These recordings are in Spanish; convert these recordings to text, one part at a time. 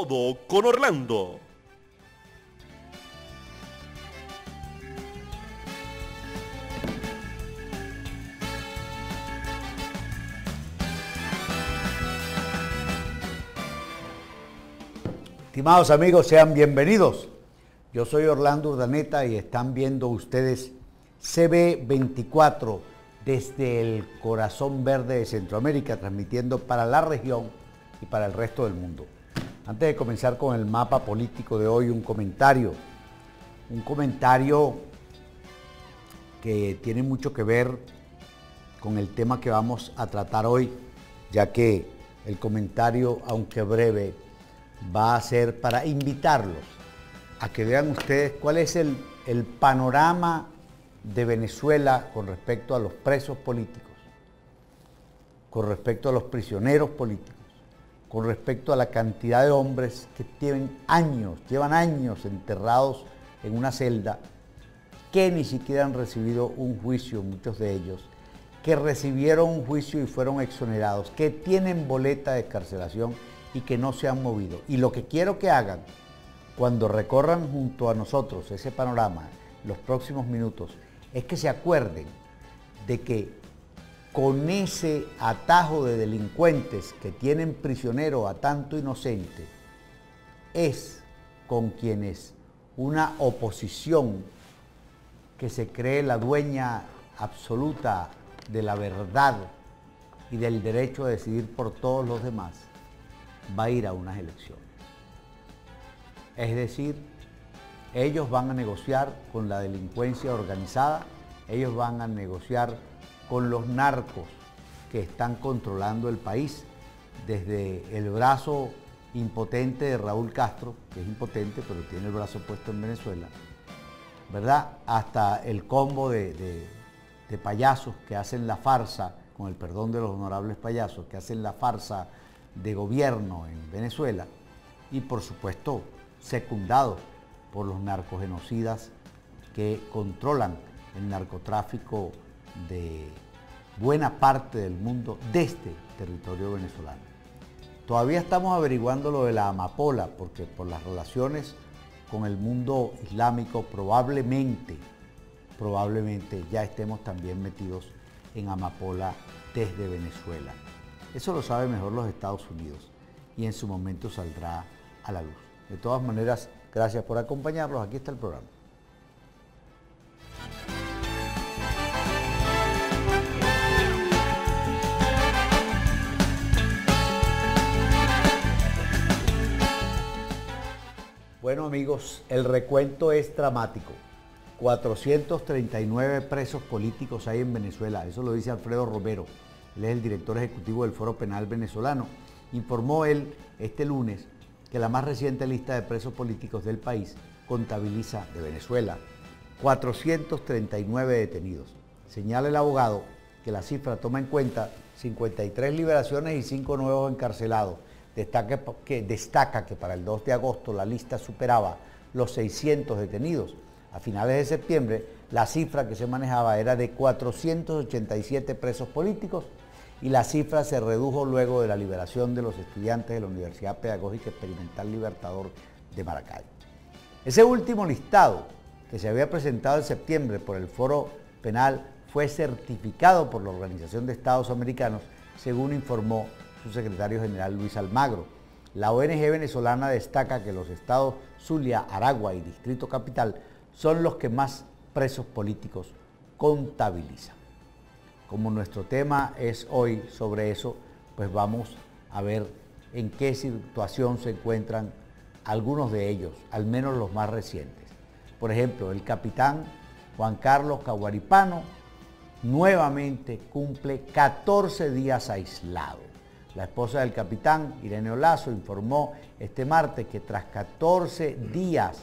todo con Orlando. Estimados amigos, sean bienvenidos. Yo soy Orlando Urdaneta y están viendo ustedes CB24 desde el corazón verde de Centroamérica, transmitiendo para la región y para el resto del mundo. Antes de comenzar con el mapa político de hoy, un comentario. Un comentario que tiene mucho que ver con el tema que vamos a tratar hoy, ya que el comentario, aunque breve, va a ser para invitarlos a que vean ustedes cuál es el, panorama de Venezuela con respecto a los presos políticos, con respecto a los prisioneros políticos, con respecto a la cantidad de hombres que tienen años, llevan años enterrados en una celda, que ni siquiera han recibido un juicio, muchos de ellos, que recibieron un juicio y fueron exonerados, que tienen boleta de carcelación y que no se han movido. Y lo que quiero que hagan cuando recorran junto a nosotros ese panorama, los próximos minutos, es que se acuerden de que con ese atajo de delincuentes que tienen prisionero a tanto inocente, es con quienes una oposición que se cree la dueña absoluta de la verdad y del derecho a decidir por todos los demás, va a ir a unas elecciones. Es decir, ellos van a negociar con la delincuencia organizada, ellos van a negociar con los narcos que están controlando el país, desde el brazo impotente de Raúl Castro, que es impotente, pero tiene el brazo puesto en Venezuela, ¿verdad? Hasta el combo de, de, payasos que hacen la farsa, con el perdón de los honorables payasos, que hacen la farsa de gobierno en Venezuela, y por supuesto secundados por los narcogenocidas que controlan el narcotráfico de buena parte del mundo desde territorio venezolano. Todavía estamos averiguando lo de la amapola, porque por las relaciones con el mundo islámico probablemente, probablemente ya estemos también metidos en amapola desde Venezuela. Eso lo sabe mejor los Estados Unidos y en su momento saldrá a la luz. De todas maneras, gracias por acompañarnos. Aquí está el programa. Bueno amigos, el recuento es dramático. 439 presos políticos hay en Venezuela, eso lo dice Alfredo Romero, él es el director ejecutivo del Foro Penal Venezolano. Informó él este lunes que la más reciente lista de presos políticos del país contabiliza de Venezuela 439 detenidos. Señala el abogado que la cifra toma en cuenta 53 liberaciones y 5 nuevos encarcelados. Destaca que, destaca que para el 2 de agosto la lista superaba los 600 detenidos. A finales de septiembre la cifra que se manejaba era de 487 presos políticos y la cifra se redujo luego de la liberación de los estudiantes de la Universidad Pedagógica Experimental Libertador de Maracay. Ese último listado que se había presentado en septiembre por el Foro Penal fue certificado por la Organización de Estados Americanos, según informó su secretario general Luis Almagro. La ONG venezolana destaca que los estados Zulia, Aragua y Distrito Capital son los que más presos políticos contabilizan. Como nuestro tema es hoy sobre eso, pues vamos a ver en qué situación se encuentran algunos de ellos, al menos los más recientes. Por ejemplo, el capitán Juan Carlos Caguaripano nuevamente cumple 14 días aislado. La esposa del capitán, Irene Olazo, informó este martes que tras 14 días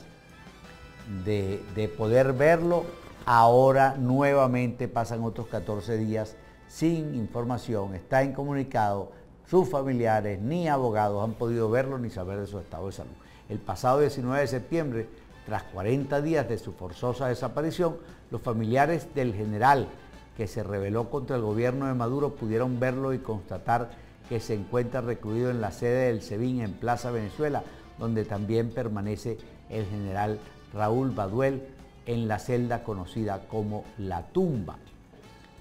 de, de poder verlo, ahora nuevamente pasan otros 14 días sin información, está incomunicado, sus familiares ni abogados han podido verlo ni saber de su estado de salud. El pasado 19 de septiembre, tras 40 días de su forzosa desaparición, los familiares del general que se rebeló contra el gobierno de Maduro pudieron verlo y constatar que se encuentra recluido en la sede del SEBIN en Plaza Venezuela, donde también permanece el general Raúl Baduel en la celda conocida como La Tumba.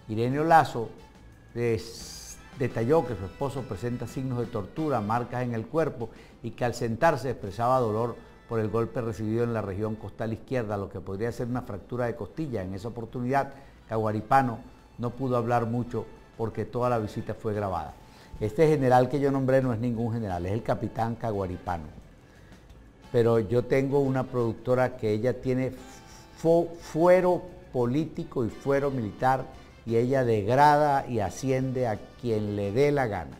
Ireneo Lazo detalló que su esposo presenta signos de tortura, marcas en el cuerpo y que al sentarse expresaba dolor por el golpe recibido en la región costal izquierda, lo que podría ser una fractura de costilla. En esa oportunidad, Caguaripano no pudo hablar mucho porque toda la visita fue grabada. Este general que yo nombré no es ningún general, es el capitán Caguaripano. Pero yo tengo una productora que ella tiene fuero político y fuero militar y ella degrada y asciende a quien le dé la gana.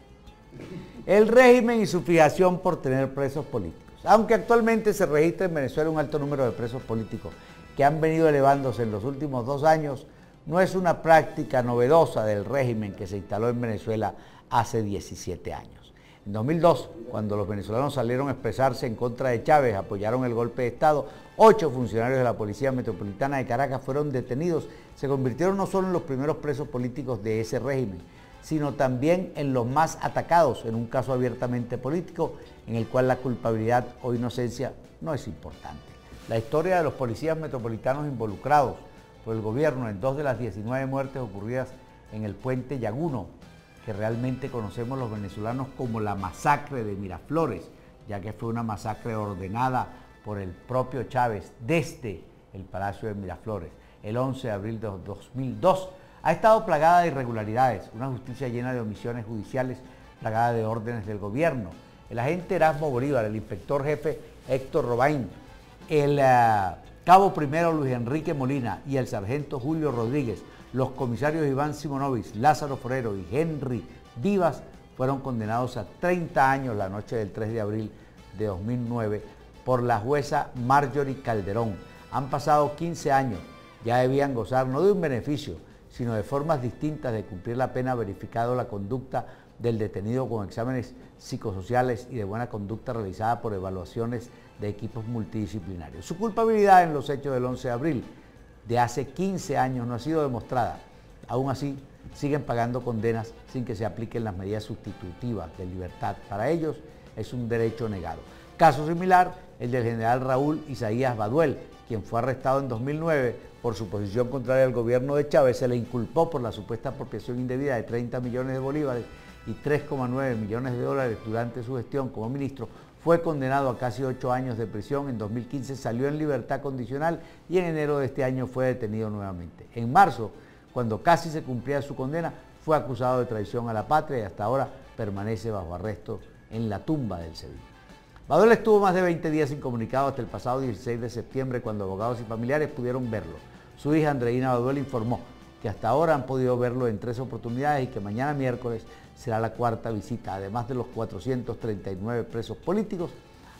El régimen y su fijación por tener presos políticos. Aunque actualmente se registra en Venezuela un alto número de presos políticos que han venido elevándose en los últimos dos años, no es una práctica novedosa del régimen que se instaló en Venezuela hace 17 años. En 2002, cuando los venezolanos salieron a expresarse en contra de Chávez, apoyaron el golpe de Estado, ocho funcionarios de la Policía Metropolitana de Caracas fueron detenidos, se convirtieron no solo en los primeros presos políticos de ese régimen, sino también en los más atacados en un caso abiertamente político en el cual la culpabilidad o inocencia no es importante. La historia de los policías metropolitanos involucrados por el gobierno en dos de las 19 muertes ocurridas en el puente Yaguno, que realmente conocemos los venezolanos como la masacre de Miraflores, ya que fue una masacre ordenada por el propio Chávez desde el Palacio de Miraflores el 11 de abril de 2002 ha estado plagada de irregularidades, una justicia llena de omisiones judiciales, plagada de órdenes del gobierno. El agente Erasmo Bolívar, el inspector jefe Héctor Robain, el eh, cabo primero Luis Enrique Molina y el sargento Julio Rodríguez, los comisarios Iván Simonovic, Lázaro Forero y Henry Vivas fueron condenados a 30 años la noche del 3 de abril de 2009 por la jueza Marjorie Calderón. Han pasado 15 años, ya debían gozar no de un beneficio, sino de formas distintas de cumplir la pena verificado la conducta del detenido con exámenes psicosociales y de buena conducta realizada por evaluaciones de equipos multidisciplinarios. Su culpabilidad en los hechos del 11 de abril de hace 15 años no ha sido demostrada. Aún así, siguen pagando condenas sin que se apliquen las medidas sustitutivas de libertad. Para ellos es un derecho negado. Caso similar, el del general Raúl Isaías Baduel, quien fue arrestado en 2009 por su posición contraria al gobierno de Chávez, se le inculpó por la supuesta apropiación indebida de 30 millones de bolívares y 3,9 millones de dólares durante su gestión como ministro, fue condenado a casi ocho años de prisión, en 2015 salió en libertad condicional y en enero de este año fue detenido nuevamente. En marzo, cuando casi se cumplía su condena, fue acusado de traición a la patria y hasta ahora permanece bajo arresto en la tumba del Sevilla. Badol estuvo más de 20 días incomunicado hasta el pasado 16 de septiembre cuando abogados y familiares pudieron verlo. Su hija Andreina Baduel informó que hasta ahora han podido verlo en tres oportunidades y que mañana miércoles será la cuarta visita. Además de los 439 presos políticos,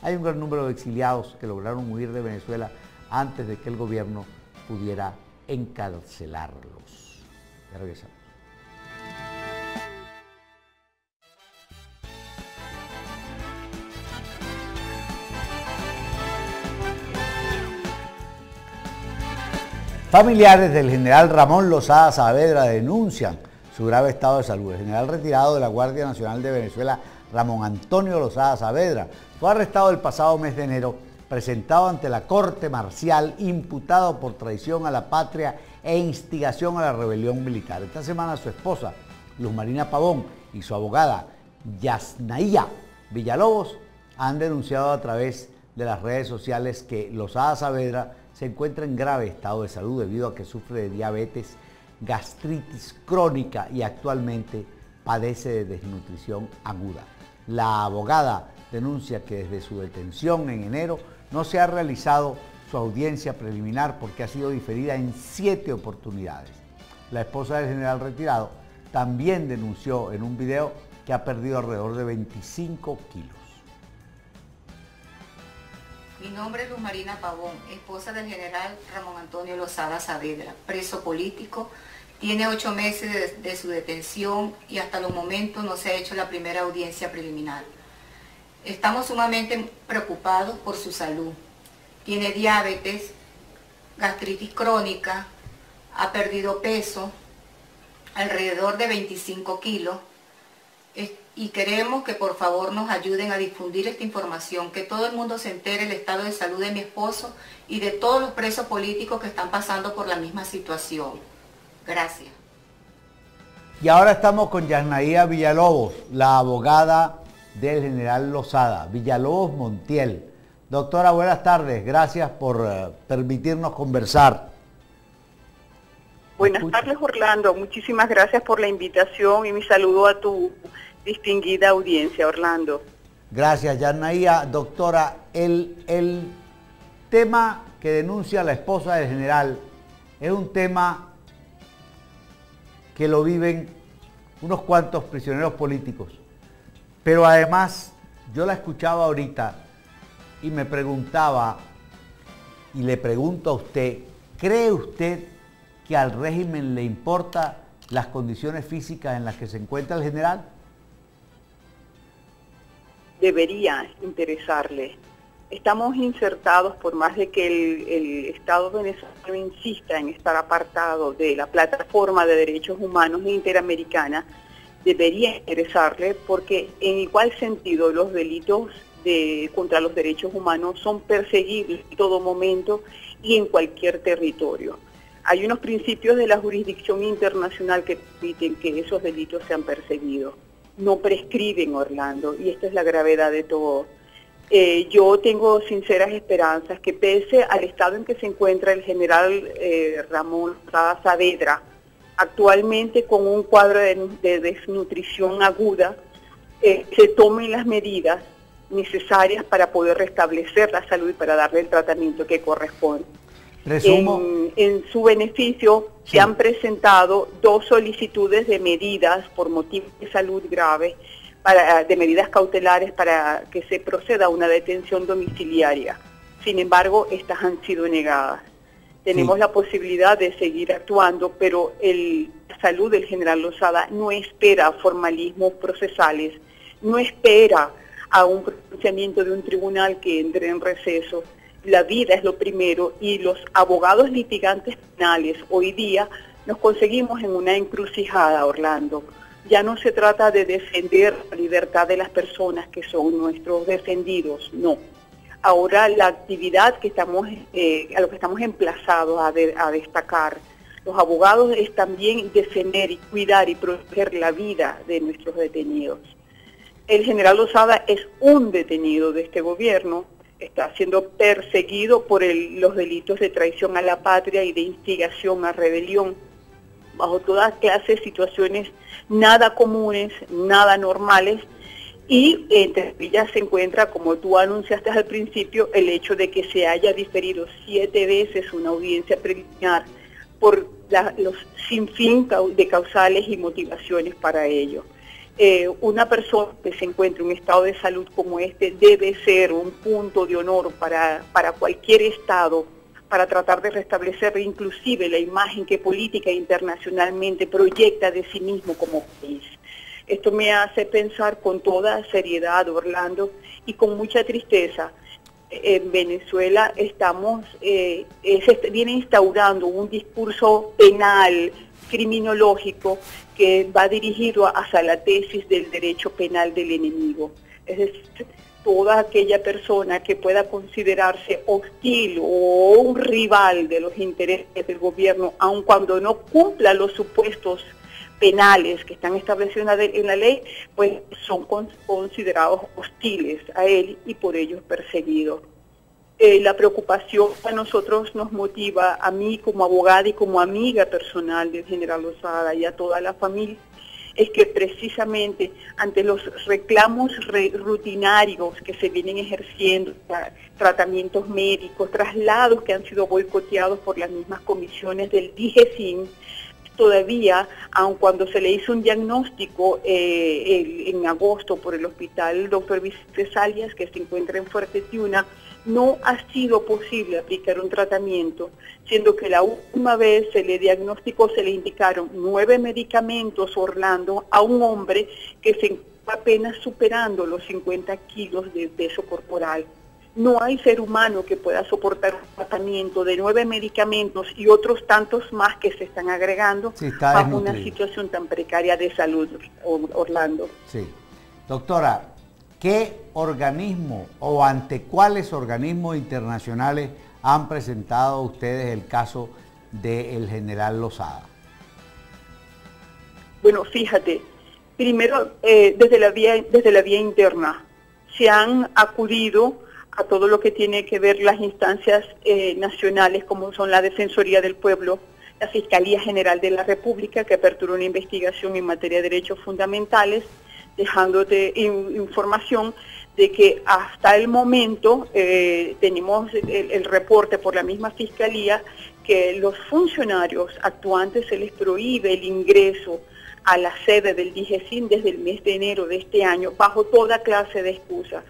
hay un gran número de exiliados que lograron huir de Venezuela antes de que el gobierno pudiera encarcelarlos. Familiares del general Ramón Lozada Saavedra denuncian su grave estado de salud. El general retirado de la Guardia Nacional de Venezuela, Ramón Antonio Lozada Saavedra, fue arrestado el pasado mes de enero, presentado ante la Corte Marcial, imputado por traición a la patria e instigación a la rebelión militar. Esta semana su esposa, Luz Marina Pavón, y su abogada, Yasnaía Villalobos, han denunciado a través de las redes sociales que Lozada Saavedra se encuentra en grave estado de salud debido a que sufre de diabetes, gastritis crónica y actualmente padece de desnutrición aguda. La abogada denuncia que desde su detención en enero no se ha realizado su audiencia preliminar porque ha sido diferida en siete oportunidades. La esposa del general retirado también denunció en un video que ha perdido alrededor de 25 kilos. Mi nombre es Luz Marina Pavón, esposa del general Ramón Antonio Lozada Saavedra, preso político. Tiene ocho meses de, su detención y hasta los momentos no se ha hecho la primera audiencia preliminar. Estamos sumamente preocupados por su salud. Tiene diabetes, gastritis crónica, ha perdido peso, alrededor de 25 kilos. Y queremos que por favor nos ayuden a difundir esta información, que todo el mundo se entere el estado de salud de mi esposo y de todos los presos políticos que están pasando por la misma situación. Gracias. Y ahora estamos con Yasnaía Villalobos, la abogada del general Lozada, Villalobos Montiel. Doctora, buenas tardes. Gracias por eh, permitirnos conversar. Buenas tardes, Orlando. Muchísimas gracias por la invitación y mi saludo a tu distinguida audiencia, Orlando. Gracias, Yarnaía. Doctora, el, el tema que denuncia la esposa del general es un tema que lo viven unos cuantos prisioneros políticos. Pero además, yo la escuchaba ahorita y me preguntaba, y le pregunto a usted, ¿cree usted que al régimen le importa las condiciones físicas en las que se encuentra el general? Debería interesarle. Estamos insertados, por más de que el, Estado venezolano insista en estar apartado de la plataforma de derechos humanos interamericana, debería interesarle porque en igual sentido los delitos de, contra los derechos humanos son perseguibles en todo momento y en cualquier territorio. Hay unos principios de la jurisdicción internacional que permiten que esos delitos sean perseguidos no prescriben, Orlando, y esta es la gravedad de todo. Eh, yo tengo sinceras esperanzas que pese al estado en que se encuentra el general eh, Ramón Saavedra, actualmente con un cuadro de, desnutrición aguda, eh, se tomen las medidas necesarias para poder restablecer la salud y para darle el tratamiento que corresponde. En, su beneficio se han presentado dos solicitudes de medidas por motivos de salud grave, para, de medidas cautelares para que se proceda a una detención domiciliaria. Sin embargo, estas han sido negadas. Tenemos la posibilidad de seguir actuando, pero el, la salud del general Lozada no espera formalismos procesales, no espera a un pronunciamiento de un tribunal que entre en receso la vida es lo primero y los abogados litigantes penales hoy día nos conseguimos en una encrucijada, Orlando. Ya no se trata de defender la libertad de las personas que son nuestros defendidos, no. Ahora la actividad que estamos, eh, a lo que estamos emplazados a, destacar, los abogados es también defender y cuidar y proteger la vida de nuestros detenidos. El general Lozada es un detenido de este gobierno, está siendo perseguido por los delitos de traición a la patria y de instigación a rebelión, bajo todas clases situaciones nada comunes, nada normales, y entre ellas se encuentra, como tú anunciaste al principio, el hecho de que se haya diferido siete veces una audiencia preliminar por los sinfín de causales y motivaciones para ello. Eh, una persona que se encuentre en un estado de salud como este debe ser un punto de honor para, para cualquier Estado para tratar de restablecer inclusive la imagen que política internacionalmente proyecta de sí mismo como país. Esto me hace pensar con toda seriedad, Orlando, y con mucha tristeza. En Venezuela estamos, eh, se viene instaurando un discurso penal, criminológico que va dirigido hacia la tesis del derecho penal del enemigo. Es decir, toda aquella persona que pueda considerarse hostil o un rival de los intereses del gobierno, aun cuando no cumpla los supuestos penales que están establecidos en la ley, pues son considerados hostiles a él y por ello perseguidos. Eh, la preocupación a nosotros nos motiva, a mí como abogada y como amiga personal del general Lozada y a toda la familia, es que precisamente ante los reclamos rutinarios que se vienen ejerciendo, tratamientos médicos, traslados que han sido boicoteados por las mismas comisiones del DIGESIN, todavía, aun cuando se le hizo un diagnóstico eh, en agosto por el hospital doctor Vicente Salias, que se encuentra en Fuerte Tiuna, no ha sido posible aplicar un tratamiento, siendo que la última vez se le diagnosticó, se le indicaron nueve medicamentos Orlando a un hombre que se apenas superando los 50 kilos de peso corporal. No hay ser humano que pueda soportar un tratamiento de nueve medicamentos y otros tantos más que se están agregando bajo una situación tan precaria de salud, Orlando. Sí. Doctora, ¿qué organismo o ante cuáles organismos internacionales han presentado ustedes el caso del general Lozada? Bueno, fíjate, primero eh, desde, la vía, desde la vía interna se han acudido a todo lo que tiene que ver las instancias eh, nacionales como son la Defensoría del Pueblo, la Fiscalía General de la República que aperturó una investigación en materia de derechos fundamentales, dejándote información de que hasta el momento eh, tenemos el, reporte por la misma Fiscalía que los funcionarios actuantes se les prohíbe el ingreso a la sede del DIGESIN desde el mes de enero de este año bajo toda clase de excusas.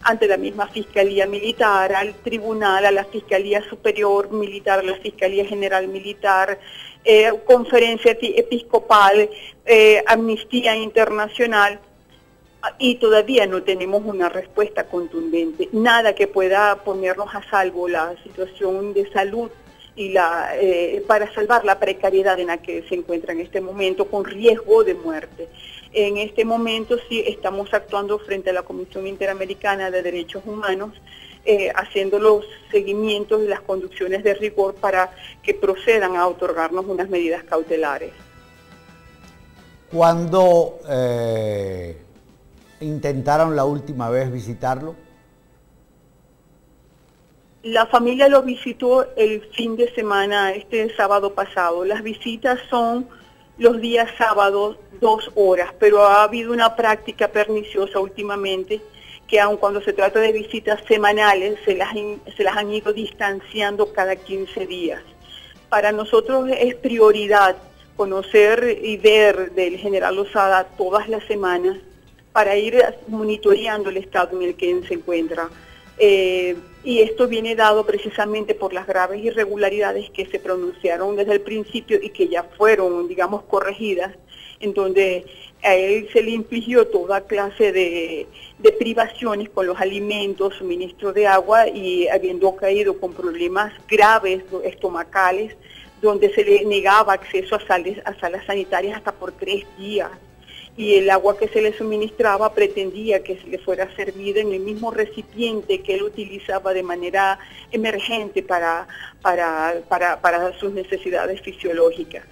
Ante la misma Fiscalía Militar, al Tribunal, a la Fiscalía Superior Militar, a la Fiscalía General Militar, eh, Conferencia Episcopal, eh, Amnistía Internacional, y todavía no tenemos una respuesta contundente, nada que pueda ponernos a salvo la situación de salud y la, eh, para salvar la precariedad en la que se encuentra en este momento con riesgo de muerte. En este momento sí estamos actuando frente a la Comisión Interamericana de Derechos Humanos, eh, haciendo los seguimientos y las conducciones de rigor para que procedan a otorgarnos unas medidas cautelares. Cuando eh, intentaron la última vez visitarlo? La familia lo visitó el fin de semana, este sábado pasado. Las visitas son los días sábados dos horas, pero ha habido una práctica perniciosa últimamente que aun cuando se trata de visitas semanales, se las, se las han ido distanciando cada 15 días. Para nosotros es prioridad conocer y ver del general Osada todas las semanas para ir monitoreando el estado en el que se encuentra. Eh, y esto viene dado precisamente por las graves irregularidades que se pronunciaron desde el principio y que ya fueron, digamos, corregidas, en donde a él se le infligió toda clase de, de privaciones con los alimentos, suministro de agua y habiendo caído con problemas graves estomacales, donde se le negaba acceso a, salas sanitarias hasta por tres días y el agua que se le suministraba pretendía que se le fuera servida en el mismo recipiente que él utilizaba de manera emergente para, para, sus necesidades fisiológicas.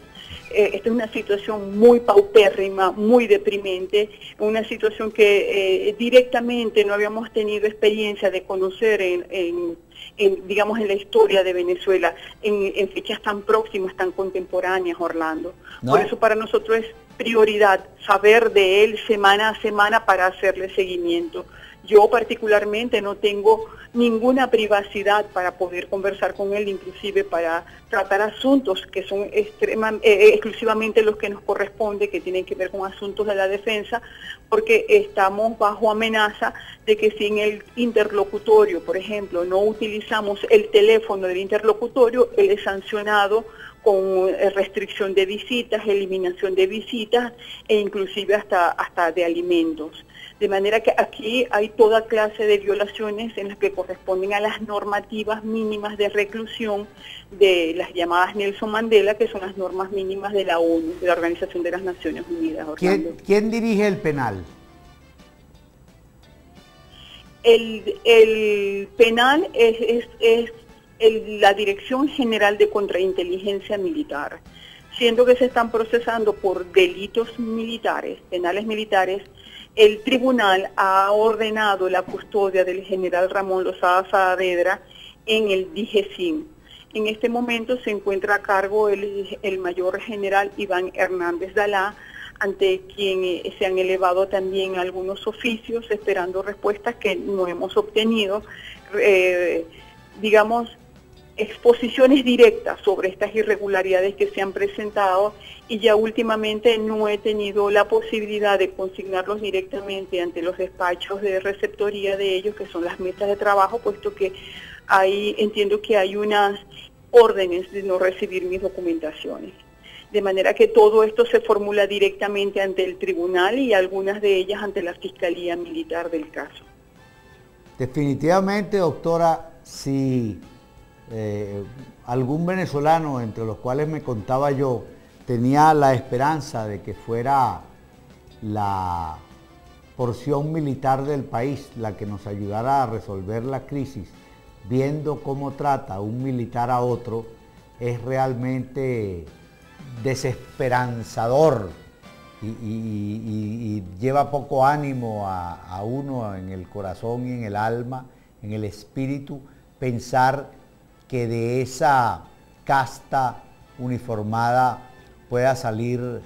Eh, esta es una situación muy paupérrima, muy deprimente, una situación que eh, directamente no habíamos tenido experiencia de conocer en, digamos, en la historia de Venezuela, en, fechas tan próximas, tan contemporáneas, Orlando. Por eso para nosotros es prioridad saber de él semana a semana para hacerle seguimiento. Yo particularmente no tengo ninguna privacidad para poder conversar con él, inclusive para tratar asuntos que son eh, eh, exclusivamente los que nos corresponde, que tienen que ver con asuntos de la defensa, porque estamos bajo amenaza de que si en el interlocutorio, por ejemplo, no utilizamos el teléfono del interlocutorio, él es sancionado con eh, restricción de visitas, eliminación de visitas e inclusive hasta, hasta de alimentos. De manera que aquí hay toda clase de violaciones en las que corresponden a las normativas mínimas de reclusión de las llamadas Nelson Mandela, que son las normas mínimas de la ONU, de la Organización de las Naciones Unidas. ¿Quién, dirige el penal? El, penal es, es la Dirección General de Contrainteligencia Militar, siendo que se están procesando por delitos militares, penales militares, el tribunal ha ordenado la custodia del general Ramón Lozada Saavedra en el DIGESIN. En este momento se encuentra a cargo el, el mayor general Iván Hernández Dalá, ante quien eh, se han elevado también algunos oficios esperando respuestas que no hemos obtenido. Eh, digamos, exposiciones directas sobre estas irregularidades que se han presentado y ya últimamente no he tenido la posibilidad de consignarlos directamente ante los despachos de receptoría de ellos, que son las mesas de trabajo, puesto que ahí entiendo que hay unas órdenes de no recibir mis documentaciones. De manera que todo esto se formula directamente ante el tribunal y algunas de ellas ante la Fiscalía Militar del caso. Definitivamente, doctora, si eh, algún venezolano, entre los cuales me contaba yo, tenía la esperanza de que fuera la porción militar del país la que nos ayudará a resolver la crisis, viendo cómo trata un militar a otro, es realmente desesperanzador y, lleva poco ánimo a, uno en el corazón y en el alma, en el espíritu, pensar que de esa casta uniformada pueda salir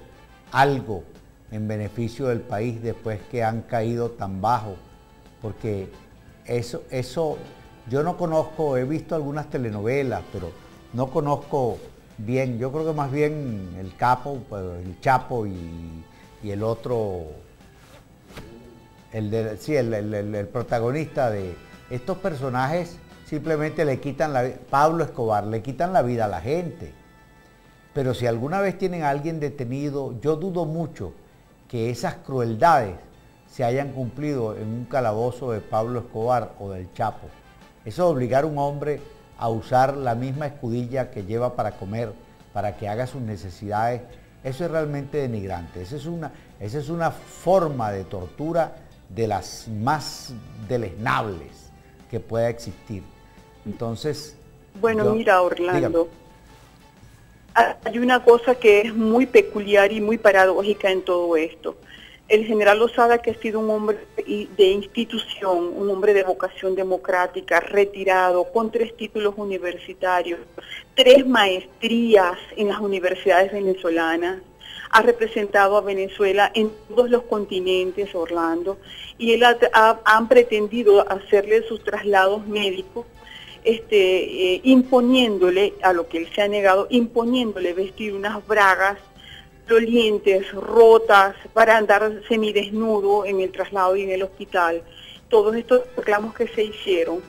algo en beneficio del país después que han caído tan bajo, porque eso, eso, yo no conozco, he visto algunas telenovelas, pero no conozco bien, yo creo que más bien el capo, pues, el chapo y, el otro, el, sí, el, protagonista de estos personajes simplemente le quitan la Pablo Escobar, le quitan la vida a la gente. Pero si alguna vez tienen a alguien detenido, yo dudo mucho que esas crueldades se hayan cumplido en un calabozo de Pablo Escobar o del Chapo. Eso es obligar a un hombre a usar la misma escudilla que lleva para comer, para que haga sus necesidades, eso es realmente denigrante. Esa es una, esa es una forma de tortura de las más deleznables que pueda existir. Entonces... Bueno, mira Orlando, hay una cosa que es muy peculiar y muy paradójica en todo esto. El general Lozada, que ha sido un hombre de institución, un hombre de vocación democrática, retirado, con tres títulos universitarios, tres maestrías en las universidades venezolanas, ha representado a Venezuela en todos los continentes, Orlando, y él ha, han pretendido hacerle sus traslados médicos, este, eh, imponiéndole, a lo que él se ha negado, imponiéndole vestir unas bragas dolientes, rotas, para andar semidesnudo en el traslado y en el hospital. Todos estos reclamos que se hicieron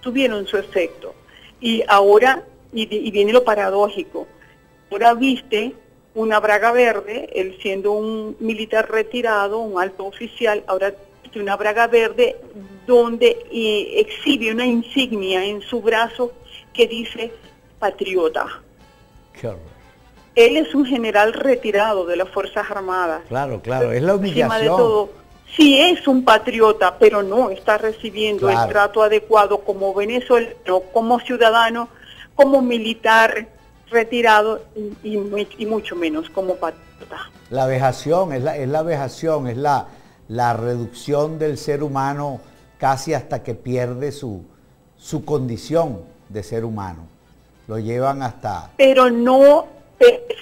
tuvieron su efecto. Y ahora, y, viene lo paradójico, ahora viste una braga verde, él siendo un militar retirado, un alto oficial, ahora una braga verde donde eh, exhibe una insignia en su brazo que dice patriota. Él es un general retirado de las Fuerzas Armadas. Claro, claro, es la humillación. de todo, sí es un patriota, pero no está recibiendo el trato adecuado como venezolano, como ciudadano, como militar retirado y, mucho menos como patriota. La vejación, es la, es la vejación, es la, la reducción del ser humano casi hasta que pierde su, su condición de ser humano. Lo llevan hasta... Pero no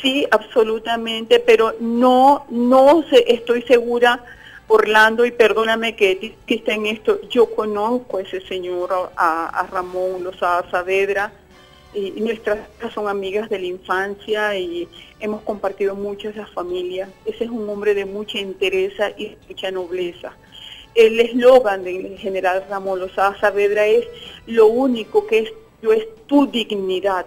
sí, absolutamente, pero no, no estoy segura, Orlando, y perdóname que, está en esto, yo conozco a ese señor, a, Ramón Lozada Saavedra, y, nuestras son amigas de la infancia y hemos compartido mucho esa familia. Ese es un hombre de mucha entereza y mucha nobleza. El eslogan del general Ramón Lozada Saavedra es lo único que es, yo es tu dignidad,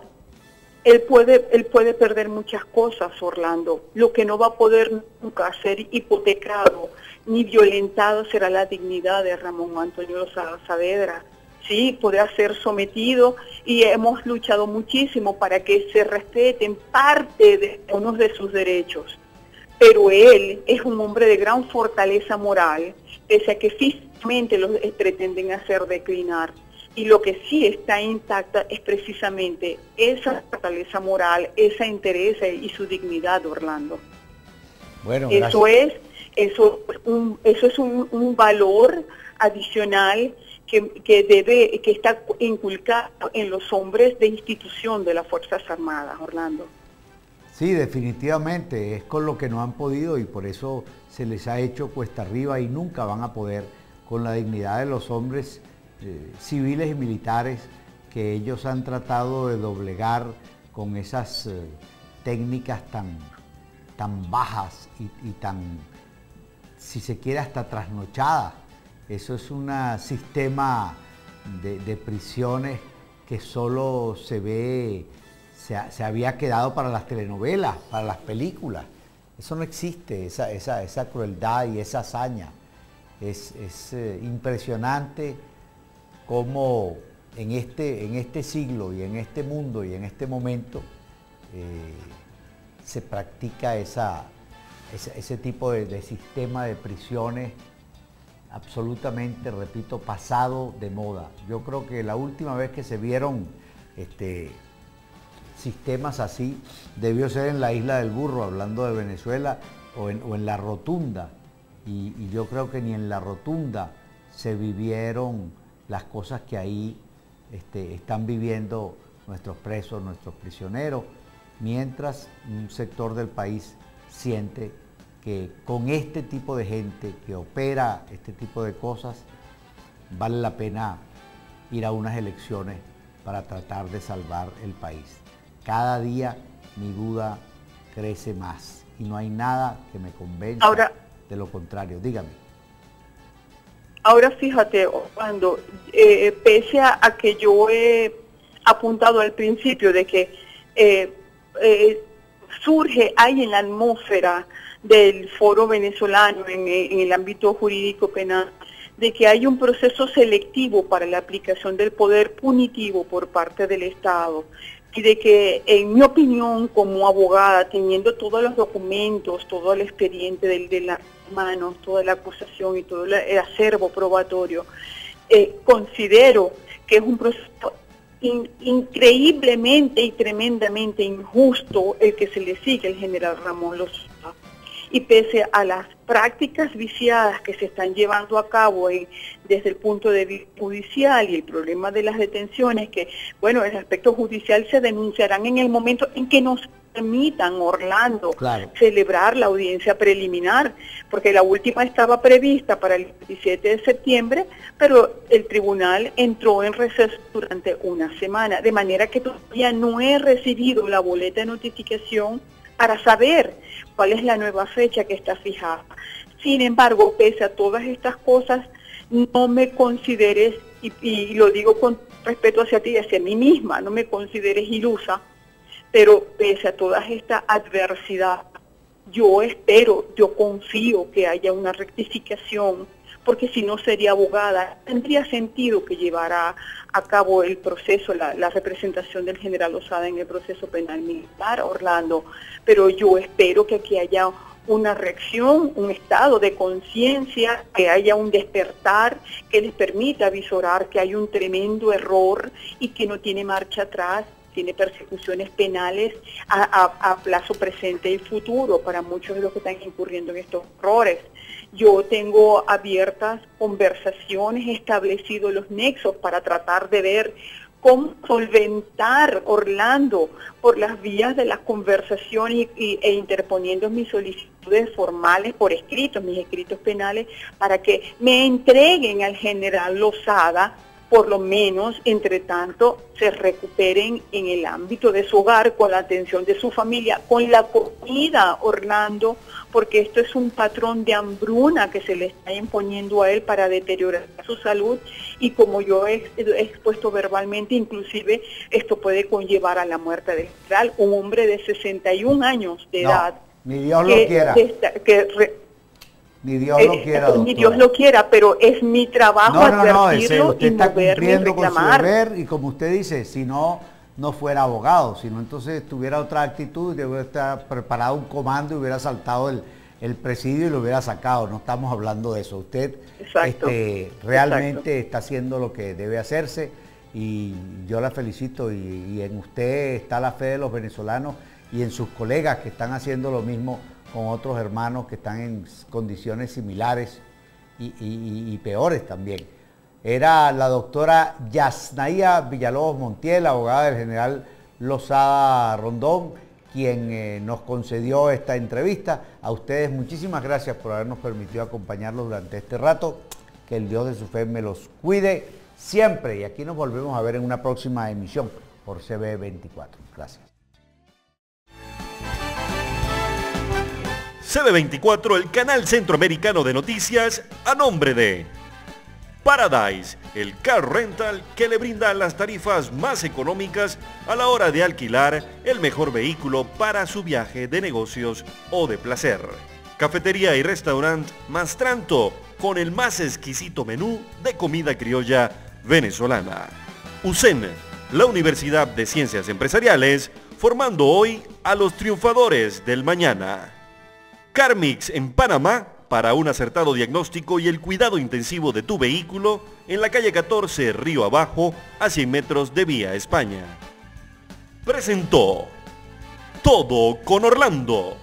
él puede, él puede perder muchas cosas, Orlando. Lo que no va a poder nunca ser hipotecado ni violentado será la dignidad de Ramón Antonio Saavedra. Sí, podrá ser sometido y hemos luchado muchísimo para que se respeten parte de unos de sus derechos. Pero él es un hombre de gran fortaleza moral, pese a que físicamente los pretenden hacer declinar. Y lo que sí está intacta es precisamente esa fortaleza moral, esa interés y su dignidad, Orlando. Bueno, eso es, eso, un, eso es un, valor adicional que, debe, que está inculcado en los hombres de institución de las Fuerzas Armadas, Orlando. Sí, definitivamente, es con lo que no han podido y por eso se les ha hecho cuesta arriba y nunca van a poder con la dignidad de los hombres eh, civiles y militares que ellos han tratado de doblegar con esas eh, técnicas tan, tan bajas y, tan, si se quiere, hasta trasnochadas. Eso es un sistema de, prisiones que solo se ve, se, había quedado para las telenovelas, para las películas. Eso no existe, esa, crueldad y esa hazaña. Es, eh, impresionante cómo en este, en este siglo y en este mundo y en este momento eh, se practica ese tipo de, sistema de prisiones absolutamente, repito, pasado de moda. Yo creo que la última vez que se vieron este, sistemas así debió ser en la isla del burro, hablando de Venezuela, o en, la rotunda. Y, yo creo que ni en la rotunda se vivieron las cosas que ahí este, están viviendo nuestros presos, nuestros prisioneros, mientras un sector del país siente que con este tipo de gente que opera este tipo de cosas, vale la pena ir a unas elecciones para tratar de salvar el país. Cada día mi duda crece más y no hay nada que me convenza de lo contrario. Dígame. Ahora fíjate, cuando eh, pese a, que yo he apuntado al principio de que eh, eh, surge, hay en la atmósfera del foro venezolano en, el ámbito jurídico penal de que hay un proceso selectivo para la aplicación del poder punitivo por parte del Estado y de que, en mi opinión, como abogada, teniendo todos los documentos, todo el expediente de, las manos, toda la acusación y todo el acervo probatorio, eh, considero que es un proceso increíblemente y tremendamente injusto el que se le sigue al general Ramón Lozada y pese a las prácticas viciadas que se están llevando a cabo desde el punto de vista judicial y el problema de las detenciones, que, bueno, el aspecto judicial se denunciarán en el momento en que nos permitan, Orlando, celebrar la audiencia preliminar, porque la última estaba prevista para el 17 de septiembre, pero el tribunal entró en receso durante una semana, de manera que todavía no he recibido la boleta de notificación para saber cuál es la nueva fecha que está fijada. Sin embargo, pese a todas estas cosas, no me consideres, y, lo digo con respeto hacia ti y hacia mí misma, no me consideres ilusa, pero pese a toda esta adversidad, yo espero, yo confío que haya una rectificación porque si no sería abogada. Tendría sentido que llevara a cabo el proceso, la, representación del general Osada en el proceso penal militar, Orlando, pero yo espero que aquí haya una reacción, un estado de conciencia, que haya un despertar que les permita visorar que hay un tremendo error y que no tiene marcha atrás tiene persecuciones penales a, plazo presente y futuro para muchos de los que están incurriendo en estos errores. Yo tengo abiertas conversaciones, establecido los nexos para tratar de ver cómo solventar Orlando por las vías de las conversaciones e interponiendo mis solicitudes formales por escritos, mis escritos penales, para que me entreguen al general Lozada por lo menos, entre tanto, se recuperen en el ámbito de su hogar, con la atención de su familia, con la comida, Orlando, porque esto es un patrón de hambruna que se le está imponiendo a él para deteriorar su salud y como yo he, expuesto verbalmente, inclusive esto puede conllevar a la muerte del un hombre de 61 años de edad. Ni Dios lo quiera. Que, ni Dios lo eh, quiera, Ni Dios lo quiera, pero es mi trabajo no, no, no, usted está cumpliendo con su deber y como usted dice, si no, no fuera abogado, sino entonces tuviera otra actitud, y hubiera estar preparado un comando y hubiera saltado el, presidio y lo hubiera sacado. No estamos hablando de eso. Usted este, realmente está haciendo lo que debe hacerse y yo la felicito y, y en usted está la fe de los venezolanos y en sus colegas que están haciendo lo mismo con otros hermanos que están en condiciones similares y, peores también. Era la doctora Yasnaía Villalobos Montiel, abogada del general Lozada Rondón, quien eh, nos concedió esta entrevista. A ustedes muchísimas gracias por habernos permitido acompañarlos durante este rato. Que el Dios de su fe me los cuide siempre. Y aquí nos volvemos a ver en una próxima emisión por CB24. Gracias. CB24, el canal centroamericano de noticias, a nombre de Paradise, el car rental que le brinda las tarifas más económicas a la hora de alquilar el mejor vehículo para su viaje de negocios o de placer. Cafetería y restaurante Mastranto, con el más exquisito menú de comida criolla venezolana. USEN, la Universidad de Ciencias Empresariales, formando hoy a los triunfadores del mañana. Carmix en Panamá para un acertado diagnóstico y el cuidado intensivo de tu vehículo en la calle 14 Río Abajo a 100 metros de Vía España. Presentó Todo con Orlando